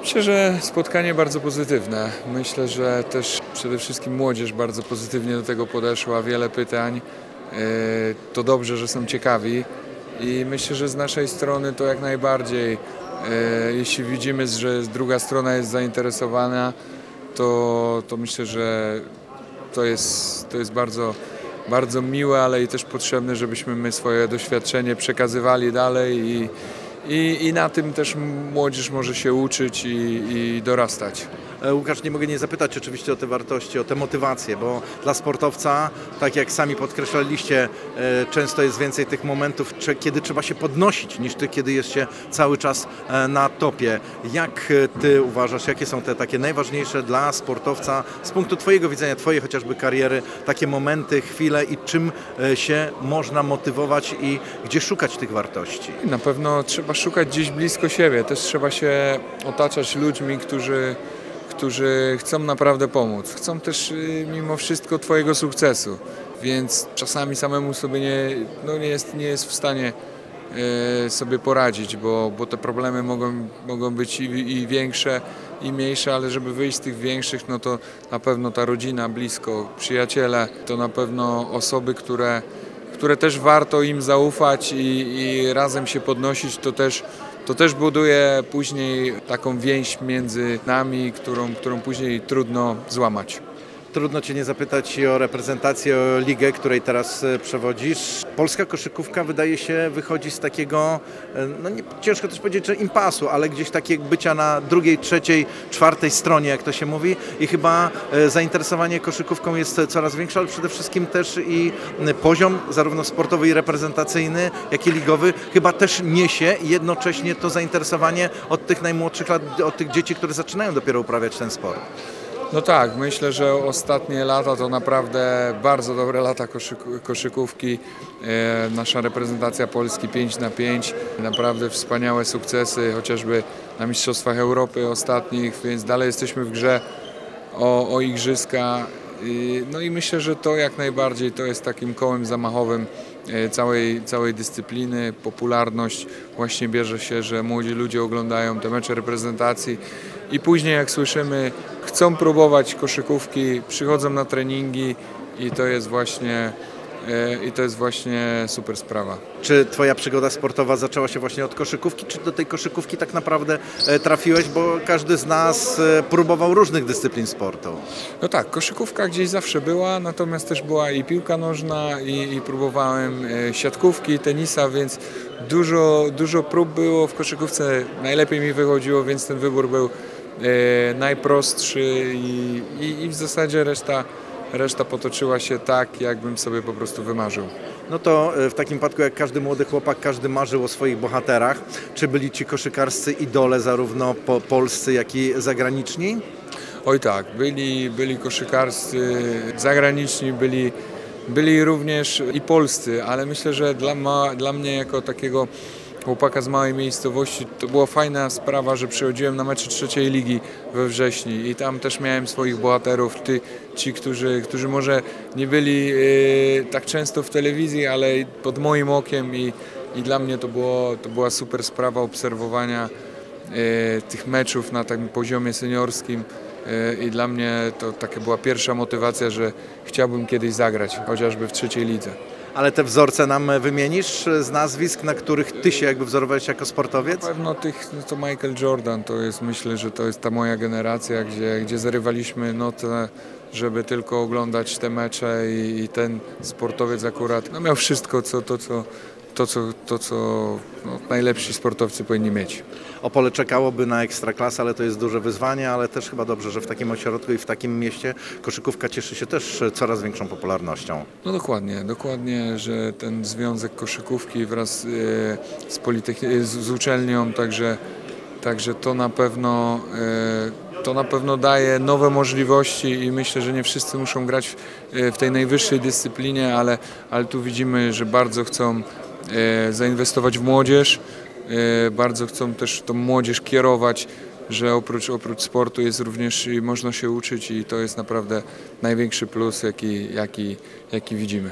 Myślę, że spotkanie bardzo pozytywne. Myślę, że też przede wszystkim młodzież bardzo pozytywnie do tego podeszła. Wiele pytań. E, To dobrze, że są ciekawi i myślę, że z naszej strony to jak najbardziej. E, Jeśli widzimy, że druga strona jest zainteresowana, to, to myślę, że to jest, to jest bardzo, bardzo miłe, ale i też potrzebne, żebyśmy my swoje doświadczenie przekazywali dalej i, i, i na tym też młodzież może się uczyć i, i dorastać. E, Łukasz, nie mogę nie zapytać oczywiście o te wartości, o te motywacje, bo dla sportowca, tak jak sami podkreślaliście, e, często jest więcej tych momentów, kiedy trzeba się podnosić, niż tych, kiedy jest się cały czas e, na topie. Jak ty uważasz, jakie są te takie najważniejsze dla sportowca z punktu twojego widzenia, twojej chociażby kariery, takie momenty, chwile i czym się można motywować i gdzie szukać tych wartości? Na pewno trzeba szukać gdzieś blisko siebie. Też trzeba się otaczać ludźmi, którzy, którzy chcą naprawdę pomóc. Chcą też y, mimo wszystko Twojego sukcesu. Więc czasami samemu sobie nie, no nie, jest, nie jest w stanie y, sobie poradzić, bo, bo te problemy mogą, mogą być i, i większe, i mniejsze, ale żeby wyjść z tych większych, no to na pewno ta rodzina blisko, przyjaciele, to na pewno osoby, które które też warto im zaufać i, i razem się podnosić, to też, to też buduje później taką więź między nami, którą, którą później trudno złamać. Trudno Cię nie zapytać o reprezentację, o ligę, której teraz e, przewodzisz. Polska koszykówka wydaje się wychodzi z takiego, e, no nie, ciężko też powiedzieć, że impasu, ale gdzieś takie bycia na drugiej, trzeciej, czwartej stronie, jak to się mówi i chyba e, zainteresowanie koszykówką jest coraz większe, ale przede wszystkim też i poziom zarówno sportowy i reprezentacyjny, jak i ligowy chyba też niesie jednocześnie to zainteresowanie od tych najmłodszych lat, od tych dzieci, które zaczynają dopiero uprawiać ten sport. No tak, myślę, że ostatnie lata to naprawdę bardzo dobre lata koszyk- koszykówki. E, nasza reprezentacja Polski 5 na 5, naprawdę wspaniałe sukcesy, chociażby na Mistrzostwach Europy ostatnich, więc dalej jesteśmy w grze o, o igrzyska. No i myślę, że to jak najbardziej to jest takim kołem zamachowym e, całej, całej dyscypliny. Popularność właśnie bierze się, że młodzi ludzie oglądają te mecze reprezentacji i później jak słyszymy chcą próbować koszykówki, przychodzą na treningi i to jest właśnie, i to jest właśnie super sprawa. Czy Twoja przygoda sportowa zaczęła się właśnie od koszykówki, czy do tej koszykówki tak naprawdę e, trafiłeś, bo każdy z nas e, próbował różnych dyscyplin sportu. No tak, koszykówka gdzieś zawsze była, natomiast też była i piłka nożna i, i próbowałem e, siatkówki, tenisa, więc dużo, dużo prób było w koszykówce. Najlepiej mi wychodziło, więc ten wybór był e, najprostszy i, i, i w zasadzie reszta, reszta potoczyła się tak, jakbym sobie po prostu wymarzył. No to e, w takim przypadku, jak każdy młody chłopak, każdy marzył o swoich bohaterach. Czy byli ci koszykarscy idole zarówno po polscy, jak i zagraniczni? Oj tak, byli, byli koszykarscy zagraniczni, byli, byli również i polscy, ale myślę, że dla, ma, dla mnie jako takiego chłopaka z małej miejscowości. To była fajna sprawa, że przychodziłem na mecze trzeciej ligi we wrześniu i tam też miałem swoich bohaterów, ty, ci, którzy, którzy może nie byli e, tak często w telewizji, ale pod moim okiem i, i dla mnie to, było, to była super sprawa obserwowania e, tych meczów na takim poziomie seniorskim i dla mnie to taka była pierwsza motywacja, że chciałbym kiedyś zagrać, chociażby w trzeciej lidze. Ale te wzorce nam wymienisz z nazwisk, na których Ty się jakby wzorowałeś jako sportowiec? Na pewno tych, no to Michael Jordan, to jest myślę, że to jest ta moja generacja, gdzie, gdzie zarywaliśmy nocę, żeby tylko oglądać te mecze i, i ten sportowiec akurat no miał wszystko, co, to, co, to, co, to, co no, najlepsi sportowcy powinni mieć. Opole czekałoby na ekstraklasę, ale to jest duże wyzwanie, ale też chyba dobrze, że w takim ośrodku i w takim mieście koszykówka cieszy się też e, coraz większą popularnością. No dokładnie, dokładnie, że ten związek koszykówki wraz e, z, Politechni- z, z uczelnią, także, także to na pewno e, to na pewno daje nowe możliwości i myślę, że nie wszyscy muszą grać w, e, tej najwyższej dyscyplinie, ale, ale tu widzimy, że bardzo chcą e, zainwestować w młodzież, e, bardzo chcą też tą młodzież kierować, że oprócz, oprócz sportu jest również i można się uczyć i to jest naprawdę największy plus, jaki, jaki, jaki widzimy.